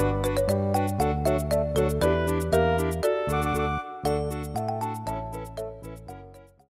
you